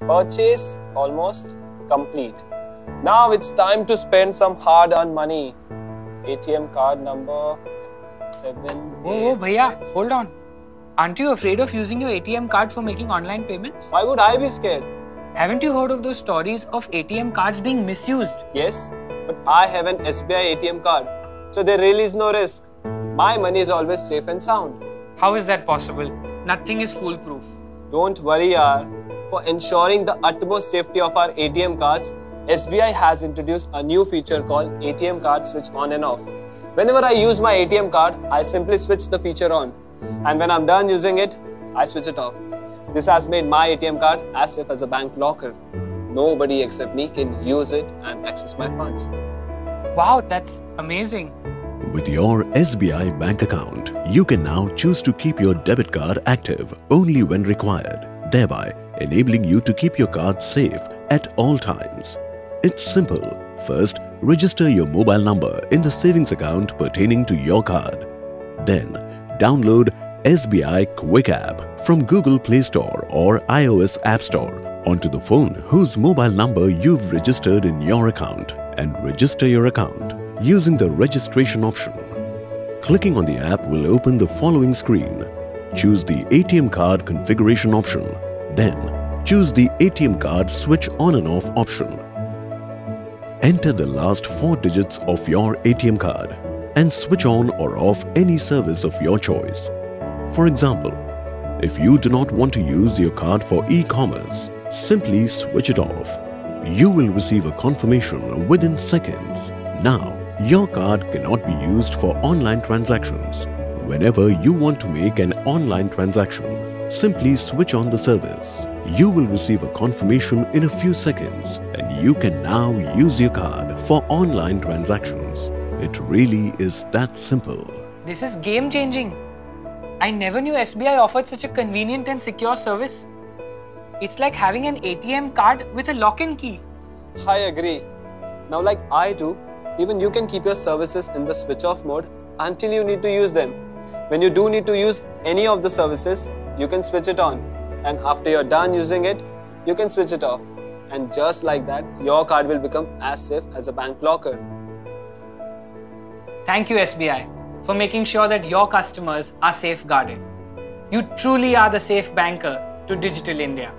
Purchase almost complete. Now it's time to spend some hard earned money. ATM card number 7. Whoa, whoa, bhaiya, hold on. Aren't you afraid of using your ATM card for making online payments? Why would I be scared? Haven't you heard of those stories of ATM cards being misused? Yes, but I have an SBI ATM card, so there really is no risk. My money is always safe and sound. How is that possible? Nothing is foolproof. Don't worry, yaar. For ensuring the utmost safety of our ATM cards, SBI has introduced a new feature called ATM card switch on and off. Whenever I use my ATM card, I simply switch the feature on. And when I'm done using it, I switch it off. This has made my ATM card as safe as a bank locker. Nobody except me can use it and access my funds. Wow, that's amazing. With your SBI bank account, you can now choose to keep your debit card active only when required, thereby enabling you to keep your card safe at all times. It's simple. First, register your mobile number in the savings account pertaining to your card. Then, download SBI Quick App from Google Play Store or iOS App Store onto the phone whose mobile number you've registered in your account and register your account using the registration option. Clicking on the app will open the following screen. Choose the ATM card configuration option. Then, choose the ATM card switch on and off option. Enter the last four digits of your ATM card and switch on or off any service of your choice. For example, if you do not want to use your card for e-commerce, simply switch it off. You will receive a confirmation within seconds. Now, your card cannot be used for online transactions. Whenever you want to make an online transaction, simply switch on the service. You will receive a confirmation in a few seconds and you can now use your card for online transactions. It really is that simple. This is game changing. I never knew SBI offered such a convenient and secure service. It's like having an ATM card with a lock and key. I agree. Now, like I do, even you can keep your services in the switch off mode until you need to use them. When you do need to use any of the services, you can switch it on. And after you're done using it, you can switch it off. And just like that, your card will become as safe as a bank locker. Thank you, SBI, for making sure that your customers are safeguarded. You truly are the safe banker to digital India.